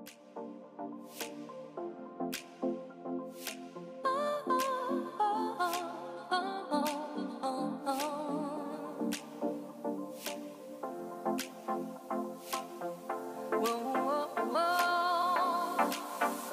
Oh, oh, oh. oh, oh.